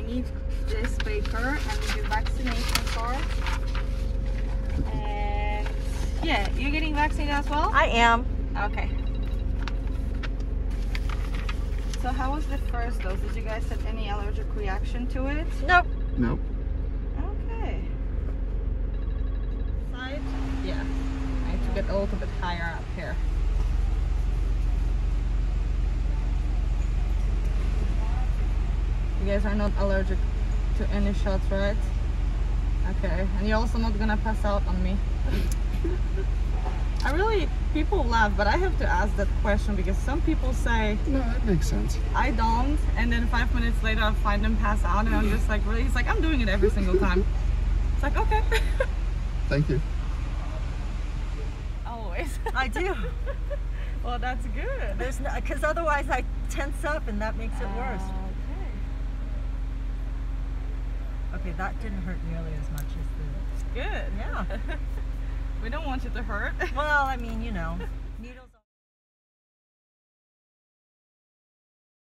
I need this paper and your vaccination card. And yeah, you're getting vaccinated as well? I am. Okay. So how was the first dose? Did you guys have any allergic reaction to it? Nope. Nope. Okay. Side? Yeah. I need to get a little bit higher up here. You guys are not allergic to any shots, right? Okay. And you're also not gonna pass out on me. I really, people laugh, but I have to ask that question because some people say, No, that makes sense. I don't, and then five minutes later I find them pass out, and I'm just like, really? He's like, I'm doing it every single time. It's like, okay. Thank you. Always. I do. well, that's good. There's no, because otherwise I tense up, and that makes it worse. Okay, that didn't hurt nearly as much as the. Good. Yeah. We don't want you to hurt. well, I mean, you know, needles.